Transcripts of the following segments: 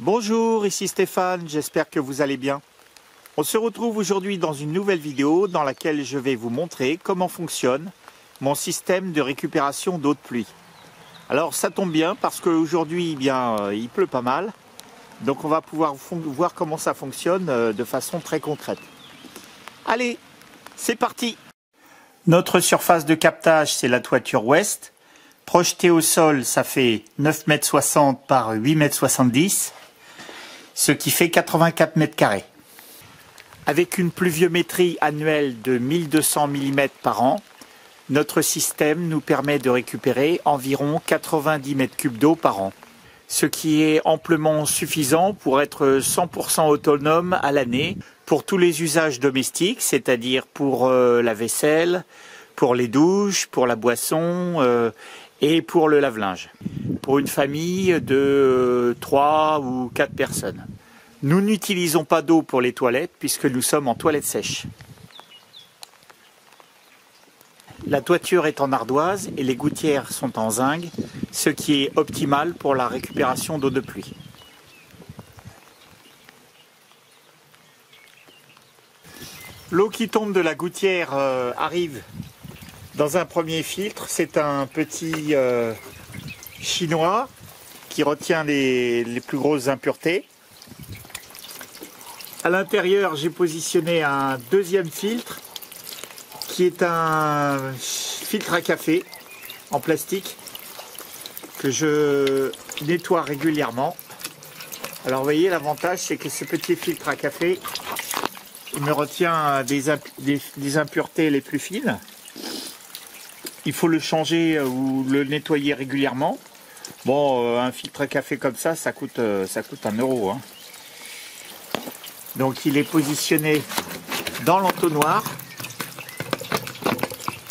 Bonjour, ici Stéphane, j'espère que vous allez bien. On se retrouve aujourd'hui dans une nouvelle vidéo dans laquelle je vais vous montrer comment fonctionne mon système de récupération d'eau de pluie. Alors ça tombe bien parce qu'aujourd'hui eh bien euh, il pleut pas mal, donc on va pouvoir voir comment ça fonctionne euh, de façon très concrète. Allez, c'est parti Notre surface de captage c'est la toiture ouest. Projeté au sol, ça fait 9,60 m par 8,70 m ce qui fait 84 mètres carrés. Avec une pluviométrie annuelle de 1200 mm par an, notre système nous permet de récupérer environ 90 mètres cubes d'eau par an, ce qui est amplement suffisant pour être 100% autonome à l'année pour tous les usages domestiques, c'est-à-dire pour euh, la vaisselle, pour les douches, pour la boisson euh, et pour le lave-linge pour une famille de 3 ou 4 personnes. Nous n'utilisons pas d'eau pour les toilettes puisque nous sommes en toilette sèche. La toiture est en ardoise et les gouttières sont en zinc, ce qui est optimal pour la récupération d'eau de pluie. L'eau qui tombe de la gouttière euh, arrive dans un premier filtre. C'est un petit euh, chinois qui retient les, plus grosses impuretés. À l'intérieur, j'ai positionné un deuxième filtre qui est un filtre à café en plastique que je nettoie régulièrement. Alors vous voyez l'avantage c'est que ce petit filtre à café il me retient des impuretés les plus fines. Il faut le changer ou le nettoyer régulièrement. Bon, euh, un filtre café comme ça, ça coûte, euh, un euro. Hein. Donc il est positionné dans l'entonnoir,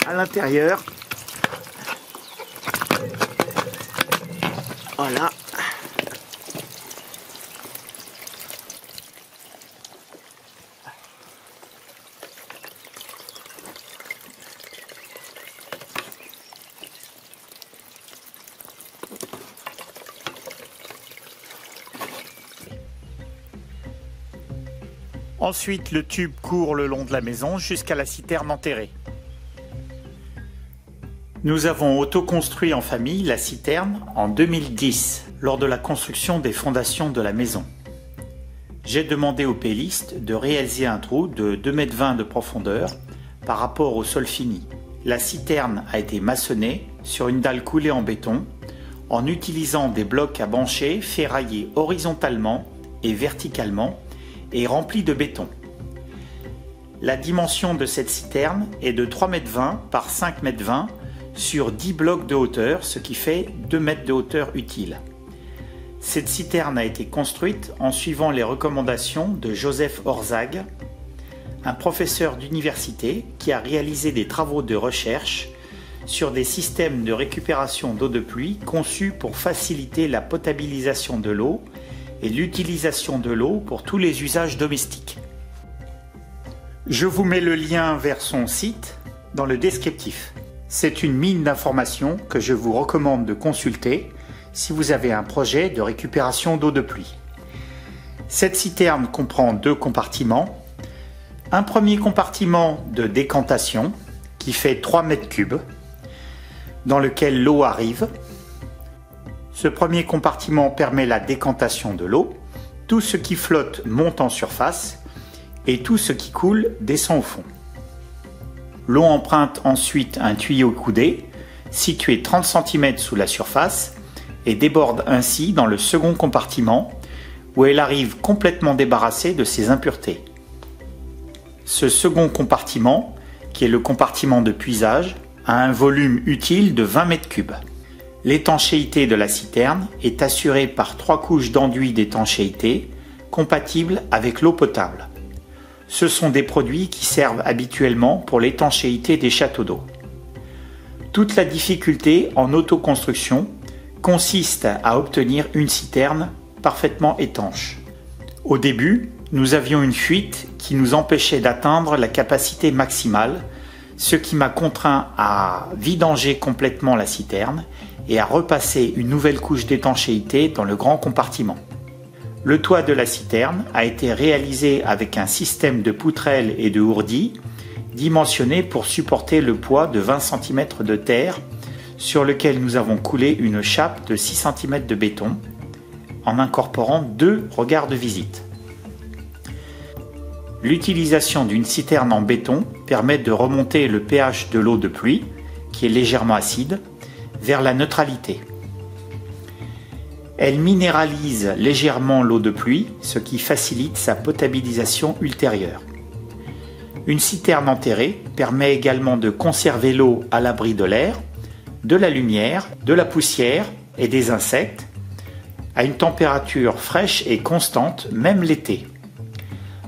à l'intérieur. Voilà. Ensuite, le tube court le long de la maison jusqu'à la citerne enterrée. Nous avons autoconstruit en famille la citerne en 2010 lors de la construction des fondations de la maison. J'ai demandé au péliste de réaliser un trou de 2,20 m de profondeur par rapport au sol fini. La citerne a été maçonnée sur une dalle coulée en béton en utilisant des blocs à bancher ferraillés horizontalement et verticalement est rempli de béton. La dimension de cette citerne est de 3,20 m par 5,20 m sur 10 blocs de hauteur, ce qui fait 2 mètres de hauteur utile. Cette citerne a été construite en suivant les recommandations de Joseph Orzag, un professeur d'université qui a réalisé des travaux de recherche sur des systèmes de récupération d'eau de pluie conçus pour faciliter la potabilisation de l'eau et l'utilisation de l'eau pour tous les usages domestiques. Je vous mets le lien vers son site dans le descriptif. C'est une mine d'informations que je vous recommande de consulter si vous avez un projet de récupération d'eau de pluie. Cette citerne comprend deux compartiments. Un premier compartiment de décantation qui fait 3 mètres cubes dans lequel l'eau arrive ce premier compartiment permet la décantation de l'eau. Tout ce qui flotte monte en surface et tout ce qui coule descend au fond. L'eau emprunte ensuite un tuyau coudé situé 30 cm sous la surface et déborde ainsi dans le second compartiment où elle arrive complètement débarrassée de ses impuretés. Ce second compartiment, qui est le compartiment de puisage, a un volume utile de 20 m3. L'étanchéité de la citerne est assurée par trois couches d'enduit d'étanchéité compatibles avec l'eau potable. Ce sont des produits qui servent habituellement pour l'étanchéité des châteaux d'eau. Toute la difficulté en autoconstruction consiste à obtenir une citerne parfaitement étanche. Au début, nous avions une fuite qui nous empêchait d'atteindre la capacité maximale, ce qui m'a contraint à vidanger complètement la citerne et à repasser une nouvelle couche d'étanchéité dans le grand compartiment. Le toit de la citerne a été réalisé avec un système de poutrelles et de ourdis dimensionné pour supporter le poids de 20 cm de terre sur lequel nous avons coulé une chape de 6 cm de béton en incorporant deux regards de visite. L'utilisation d'une citerne en béton permet de remonter le pH de l'eau de pluie, qui est légèrement acide, vers la neutralité. Elle minéralise légèrement l'eau de pluie, ce qui facilite sa potabilisation ultérieure. Une citerne enterrée permet également de conserver l'eau à l'abri de l'air, de la lumière, de la poussière et des insectes, à une température fraîche et constante, même l'été.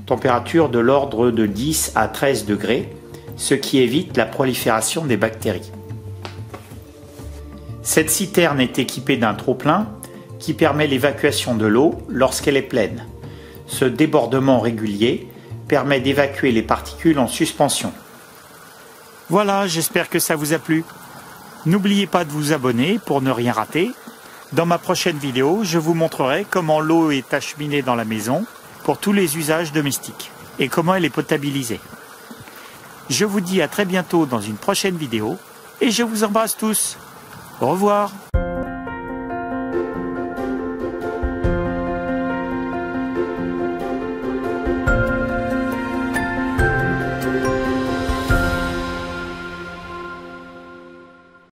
Température de l'ordre de 10 à 13 degrés, ce qui évite la prolifération des bactéries. Cette citerne est équipée d'un trop-plein qui permet l'évacuation de l'eau lorsqu'elle est pleine. Ce débordement régulier permet d'évacuer les particules en suspension. Voilà, j'espère que ça vous a plu. N'oubliez pas de vous abonner pour ne rien rater. Dans ma prochaine vidéo, je vous montrerai comment l'eau est acheminée dans la maison pour tous les usages domestiques et comment elle est potabilisée. Je vous dis à très bientôt dans une prochaine vidéo et je vous embrasse tous. Au revoir.